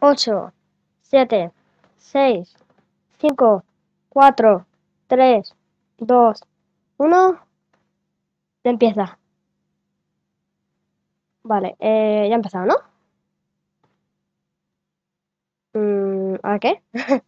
8, 7, 6, 5, 4, 3, 2, 1. Empieza. Vale, eh, ya ha empezado, ¿no? Mm, ¿A qué?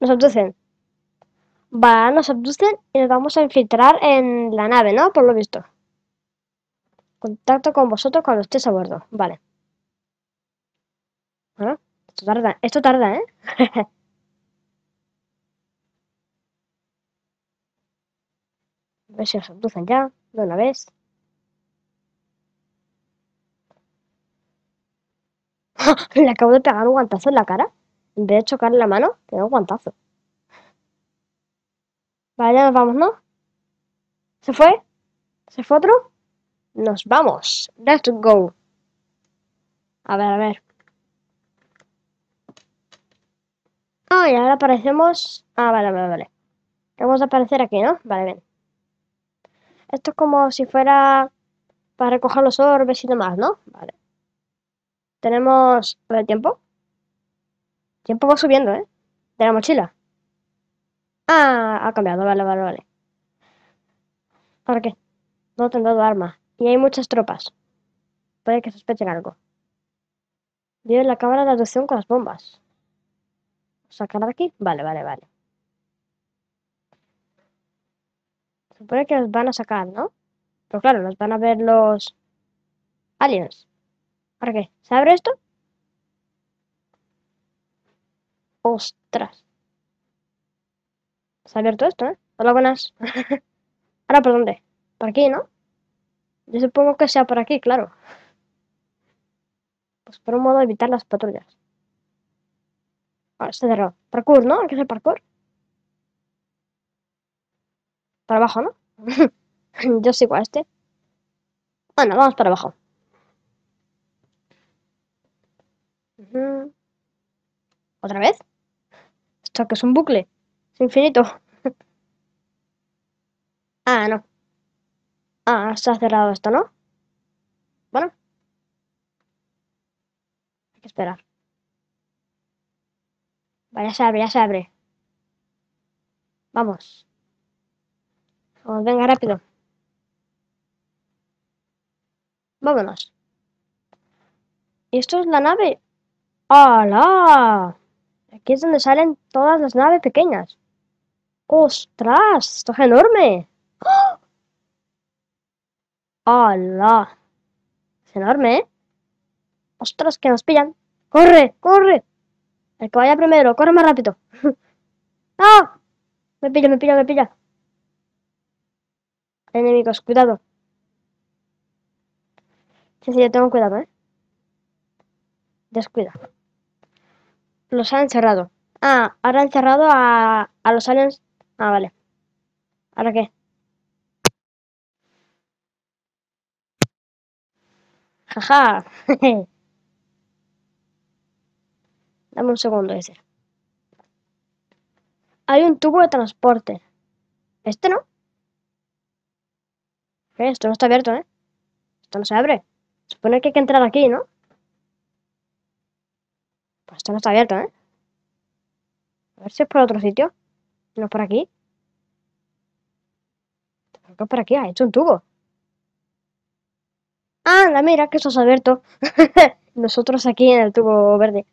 Nos abducen. Va, nos abducen y nos vamos a infiltrar en la nave, ¿no? Por lo visto. Contacto con vosotros cuando estés a bordo. Vale. Bueno, esto tarda, esto tarda, ¿eh? a ver si os abducen ya, de una vez. Le acabo de pegar un guantazo en la cara. En vez de chocarle la mano, tengo un guantazo. Vale, ya nos vamos, ¿no? ¿Se fue? ¿Se fue otro? Nos vamos. Let's go. A ver, a ver. Ah, y ahora aparecemos... Ah, vale, vale, vale. Vamos a aparecer aquí, ¿no? Vale, bien. Esto es como si fuera para recoger los orbes y demás, ¿no? Vale. Tenemos... el tiempo. El tiempo va subiendo, ¿eh? De la mochila. Ah, ha cambiado, vale, vale, vale. ¿Para qué? No tengo arma. Y hay muchas tropas. Puede que sospechen algo. Vive la cámara de aducción con las bombas. ¿Sacarla de aquí? Vale, vale, vale. Supone que los van a sacar, ¿no? Pero claro, nos van a ver los aliens. ¿Para qué? ¿Se abre esto? ¡Ostras! Se ha abierto esto, ¿eh? Hola, buenas. Ahora, ¿por dónde? Por aquí, ¿no? Yo supongo que sea por aquí, claro. Pues por un modo de evitar las patrullas. Ahora, está cerrado. Parkour, ¿no? Hay que hacer parkour. Para abajo, ¿no? Yo sigo a este. Bueno, vamos para abajo. ¿Otra vez? ¿Esto que es un bucle? Es infinito. ah, no. Ah, se ha cerrado esto, ¿no? Bueno. Hay que esperar. Vaya, se abre, ya se abre. Vamos. Vamos, venga, rápido. Vámonos. ¿Y esto es la nave? ¡Hala! Aquí es donde salen todas las naves pequeñas. ¡Ostras! ¡Esto es enorme! ¡Hala! Es enorme, ¿eh? ¡Ostras, que nos pillan! ¡Corre! ¡Corre! El que vaya primero, corre más rápido. ¡Ah! Me pilla, me pilla, me pilla. Enemigos, cuidado. Sí, sí, yo tengo cuidado, ¿eh? Descuida. Los han encerrado. Ah, ahora han encerrado a, a los aliens. Ah, vale. ¿Ahora qué? Dame un segundo ese. Hay un tubo de transporte. ¿Este no? ¿Qué? Esto no está abierto, ¿eh? Esto no se abre. Supone que hay que entrar aquí, ¿no? Pues esto no está abierto, ¿eh? A ver si es por otro sitio. No por aquí. Creo que por aquí ha hecho un tubo. Anda, mira, que ha abierto. Nosotros aquí en el tubo verde.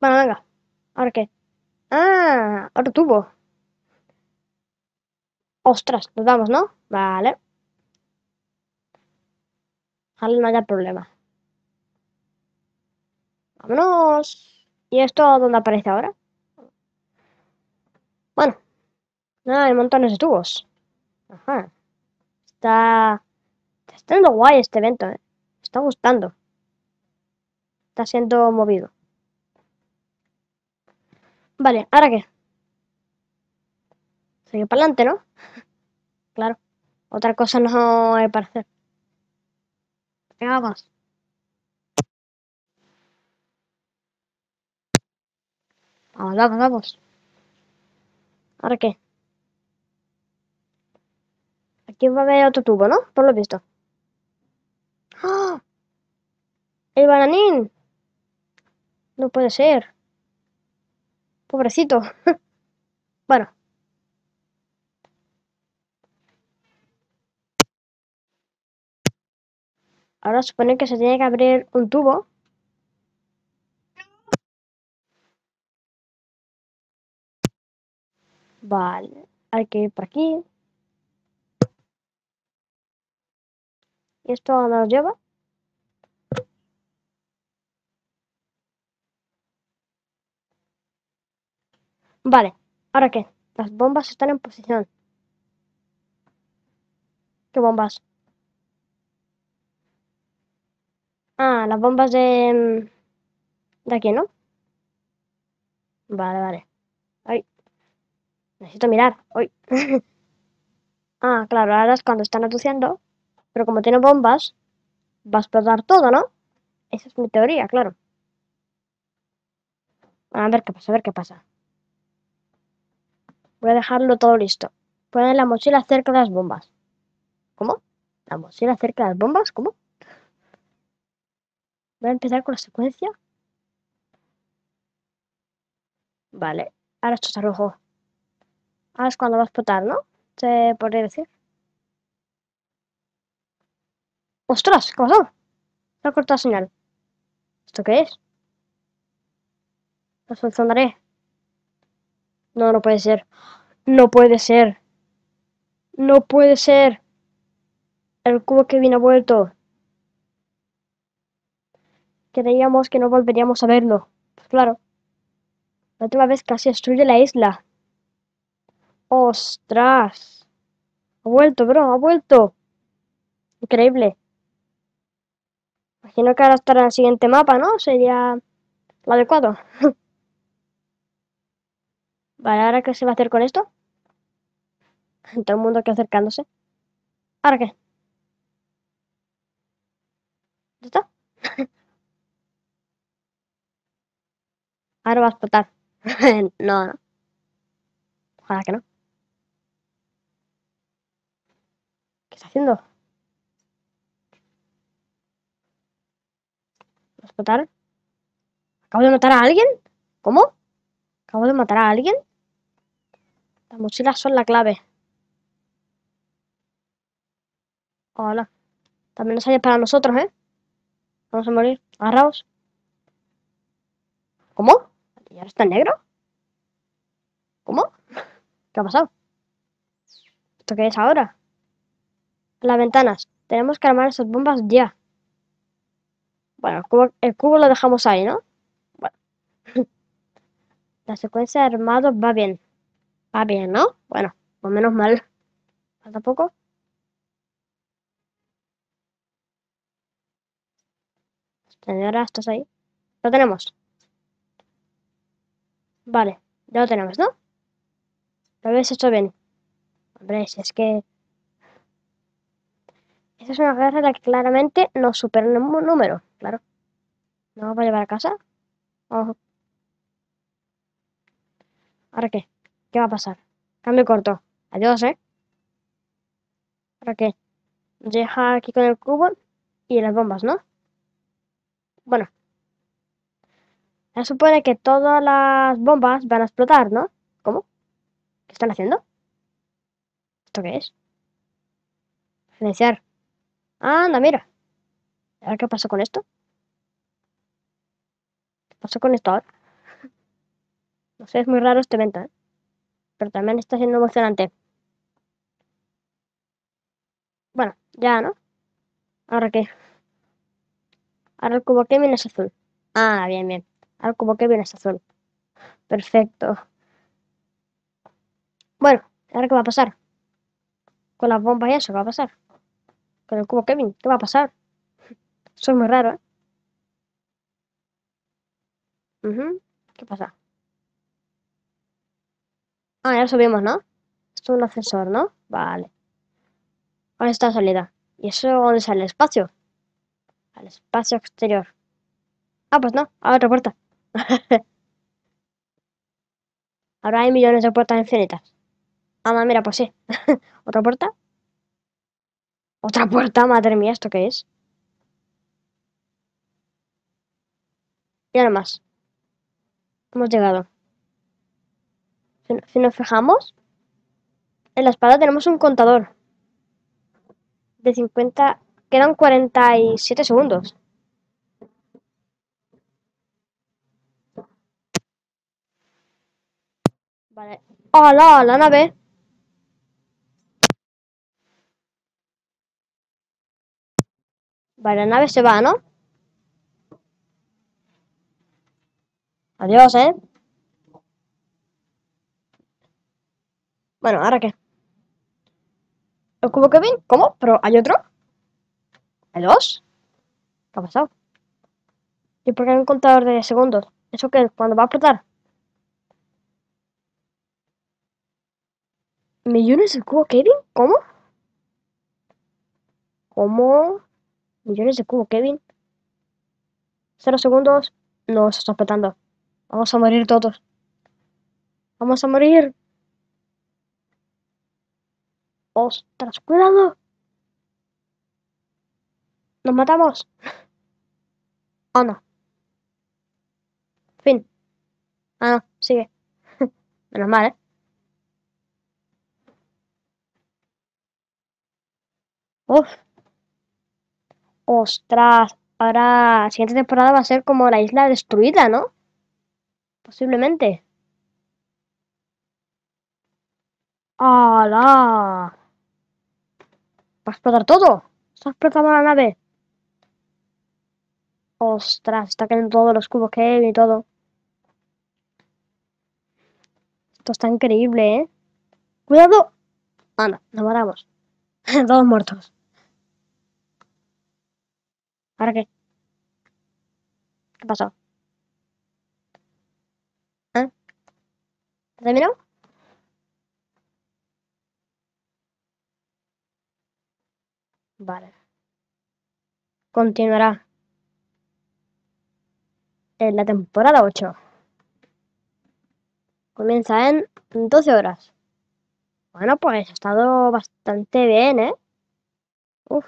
Bueno, venga. ¿Ahora qué? Ah, otro tubo. Ostras, nos vamos, ¿no? Vale. Ojalá no haya problema. Vámonos. ¿Y esto dónde aparece ahora? Bueno. Nada, hay montones de tubos. Ajá. Está... Está siendo guay este evento, ¿eh? está gustando. Está siendo movido. Vale, ¿ahora qué? Seguir para adelante, ¿no? claro. Otra cosa no hay para. Venga, vamos. Vamos, vamos, vamos. ¿Ahora qué? Aquí va a haber otro tubo, ¿no? Por lo visto. ¡Ah! ¡El bananín! No puede ser. Pobrecito. bueno. Ahora supone que se tiene que abrir un tubo. Vale. Hay que ir por aquí. ¿Y esto nos lleva? Vale, ¿ahora qué? Las bombas están en posición. ¿Qué bombas? Ah, las bombas de... De aquí, ¿no? Vale, vale. Ay. Necesito mirar. Uy. ah, claro, ahora es cuando están aduciendo. Pero como tiene bombas, va a explotar todo, ¿no? Esa es mi teoría, claro. A ver qué pasa, a ver qué pasa. Voy a dejarlo todo listo. Poner la mochila cerca de las bombas. ¿Cómo? ¿La mochila cerca de las bombas? ¿Cómo? Voy a empezar con la secuencia. Vale, ahora esto está rojo. Ahora es cuando va a explotar, ¿no? Se podría decir. ¡Ostras! ¿Qué pasó? Se ha cortado la señal. ¿Esto qué es? Lo solucionaré. No, no puede ser. No puede ser. No puede ser. El cubo que viene ha vuelto. Creíamos que no volveríamos a verlo. Pues claro. La última vez casi destruye la isla. ¡Ostras! Ha vuelto, bro, ha vuelto. Increíble. Imagino que ahora estará en el siguiente mapa, ¿no? Sería lo adecuado. Vale, ¿ahora qué se va a hacer con esto? Todo el mundo aquí acercándose. ¿Ahora qué? ¿Ya está? Ahora va a explotar. no, no. Ojalá que no. ¿Qué está haciendo? ¿Va a explotar? ¿Acabo de matar a alguien? ¿Cómo? ¿Acabo de matar a alguien? Las mochilas son la clave. Hola. También nos hay para nosotros, ¿eh? Vamos a morir. Agarraos. ¿Cómo? ¿Y ahora está en negro? ¿Cómo? ¿Qué ha pasado? ¿Esto qué es ahora? Las ventanas. Tenemos que armar esas bombas ya. Bueno, el cubo, lo dejamos ahí, ¿no? Bueno. La secuencia de armados va bien. Va bien, ¿no? Bueno, o menos mal. ¿Falta poco? Señora, ¿estás ahí? Lo tenemos. Vale, ya lo tenemos, ¿no? Lo habéis hecho bien. Hombre, si es que... Esa es una guerra en la que claramente nos supera un número, claro. ¿No vamos a llevar a casa? Ojo. ¿Ahora qué? ¿Qué va a pasar? Cambio corto. Adiós, ¿eh? ¿Ahora qué? Deja aquí con el cubo y las bombas, ¿no? Bueno. Se supone que todas las bombas van a explotar, ¿no? ¿Cómo? ¿Qué están haciendo? ¿Esto qué es? Silenciar. Anda, mira. Ver qué pasó con esto. ¿Qué pasó con esto ahora? No sé, es muy raro este evento, ¿eh? Pero también está siendo emocionante. Bueno, ya, ¿no? ¿Ahora qué? Ahora el cubo Kevin es azul. Ah, bien, bien. Ahora el cubo Kevin es azul. Perfecto. Bueno, ¿ahora qué va a pasar? Con las bombas y eso, ¿qué va a pasar? Con el cubo Kevin, ¿qué va a pasar? Eso es muy raro, ¿eh? ¿Qué pasa? Ah, ya subimos, ¿no? Esto es un ascensor, ¿no? Vale. Ahora está salida. ¿Y eso dónde sale el espacio? Al espacio exterior. Ah, pues no, a otra puerta. Ahora hay millones de puertas infinitas. Ah, mira, pues sí. ¿Otra puerta? ¿Otra puerta? Madre mía, ¿esto qué es? Y ahora más. Hemos llegado. Si, nos fijamos, en la espada tenemos un contador. De 50... Quedan 47 segundos. Vale. ¡Hola! La nave. Vale, la nave se va, ¿no? Adiós, ¿eh? Bueno, ¿ahora qué? ¿El cubo Kevin? ¿Cómo? ¿Pero hay otro? ¿Hay dos? ¿Qué ha pasado? ¿Y por qué hay un contador de segundos? ¿Eso qué? ¿Cuándo va a explotar? ¿Millones de cubo Kevin? ¿Cómo? ¿Cómo? ¿Millones de cubo Kevin? Cero segundos. No, se está explotando. Vamos a morir todos. Vamos a morir. ¡Ostras! ¡Cuidado! ¿Nos matamos? Oh, no. Fin. Ah, no. Sigue. Menos mal, ¿eh? Uf. Ostras. Ahora, la siguiente temporada va a ser como la isla destruida, ¿no? Posiblemente. ¡Hala! ¿Va a explotar todo? ¿Está explotando la nave? Ostras, está cayendo todos los cubos que hay y todo. Esto está increíble, ¿eh? ¡Cuidado! Anda, nos matamos. Todos muertos. ¿Ahora qué? ¿Qué pasó? ¿Ha terminado? Vale. Continuará en la temporada 8. Comienza en 12 horas. Bueno, pues ha estado bastante bien, ¿eh? Uf.